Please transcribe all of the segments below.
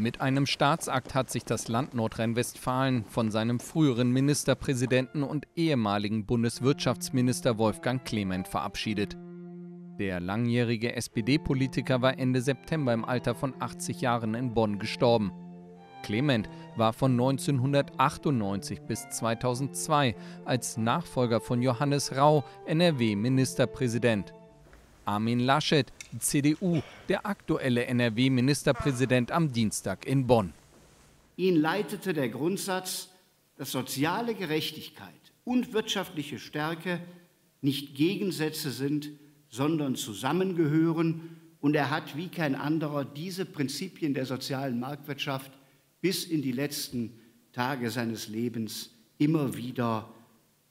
Mit einem Staatsakt hat sich das Land Nordrhein-Westfalen von seinem früheren Ministerpräsidenten und ehemaligen Bundeswirtschaftsminister Wolfgang Clement verabschiedet. Der langjährige SPD-Politiker war Ende September im Alter von 80 Jahren in Bonn gestorben. Clement war von 1998 bis 2002 als Nachfolger von Johannes Rau NRW-Ministerpräsident. Armin Laschet, CDU, der aktuelle NRW-Ministerpräsident am Dienstag in Bonn. Ihn leitete der Grundsatz, dass soziale Gerechtigkeit und wirtschaftliche Stärke nicht Gegensätze sind, sondern zusammengehören. Und er hat wie kein anderer diese Prinzipien der sozialen Marktwirtschaft bis in die letzten Tage seines Lebens immer wieder,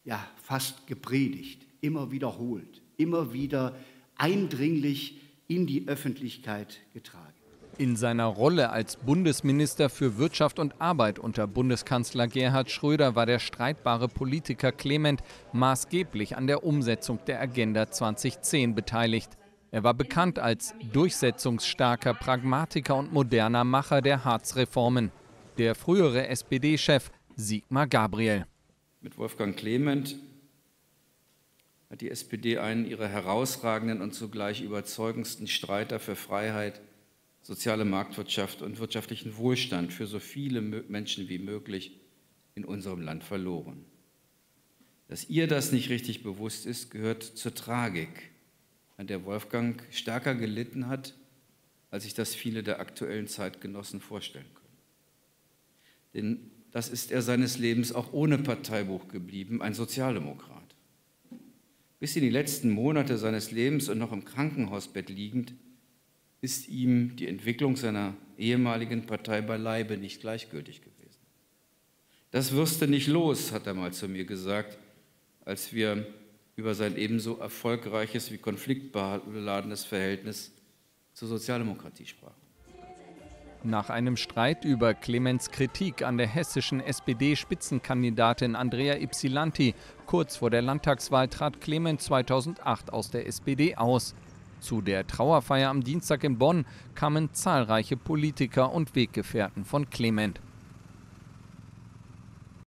ja, fast gepredigt, immer wiederholt, immer wieder eindringlich in die Öffentlichkeit getragen. In seiner Rolle als Bundesminister für Wirtschaft und Arbeit unter Bundeskanzler Gerhard Schröder war der streitbare Politiker Clement maßgeblich an der Umsetzung der Agenda 2010 beteiligt. Er war bekannt als durchsetzungsstarker Pragmatiker und moderner Macher der Hartz-Reformen. Der frühere SPD-Chef Sigmar Gabriel. Mit Wolfgang Clement hat die SPD einen ihrer herausragenden und zugleich überzeugendsten Streiter für Freiheit, soziale Marktwirtschaft und wirtschaftlichen Wohlstand für so viele Menschen wie möglich in unserem Land verloren. Dass ihr das nicht richtig bewusst ist, gehört zur Tragik, an der Wolfgang stärker gelitten hat, als sich das viele der aktuellen Zeitgenossen vorstellen können. Denn das ist er seines Lebens auch ohne Parteibuch geblieben, ein Sozialdemokrat. Bis in die letzten Monate seines Lebens und noch im Krankenhausbett liegend, ist ihm die Entwicklung seiner ehemaligen Partei beileibe nicht gleichgültig gewesen. Das wirst du nicht los, hat er mal zu mir gesagt, als wir über sein ebenso erfolgreiches wie konfliktbeladenes Verhältnis zur Sozialdemokratie sprachen. Nach einem Streit über Clemens Kritik an der hessischen SPD-Spitzenkandidatin Andrea Ypsilanti kurz vor der Landtagswahl trat Clemens 2008 aus der SPD aus. Zu der Trauerfeier am Dienstag in Bonn kamen zahlreiche Politiker und Weggefährten von Clement.